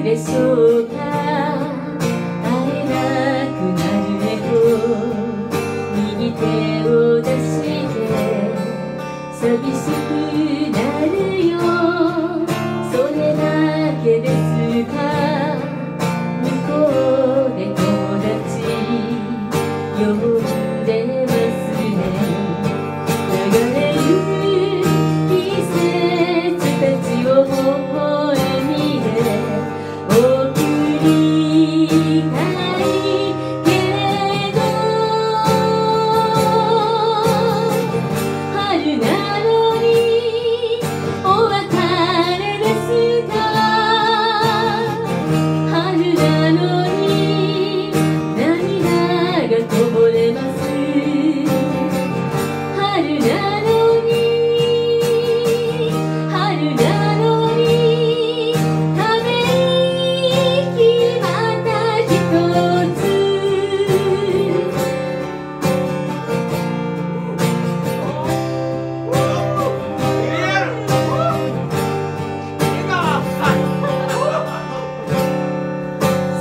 でしょうか会えなくなる猫右手を出して寂しくなるよ。それだけですか。向こうで友達。呼んで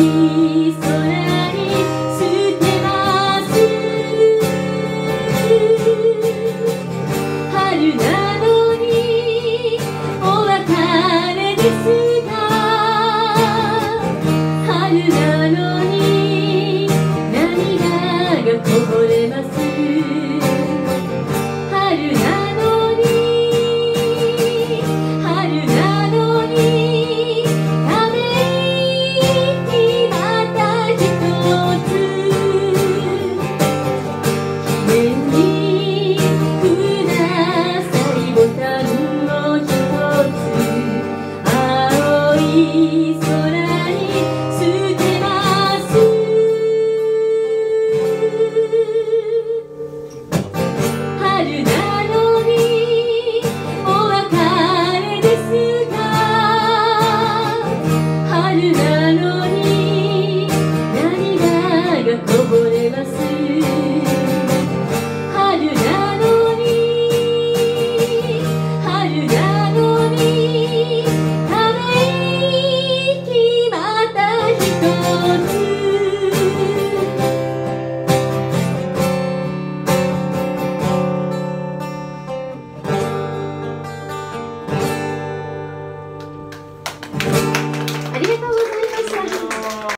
peace. You.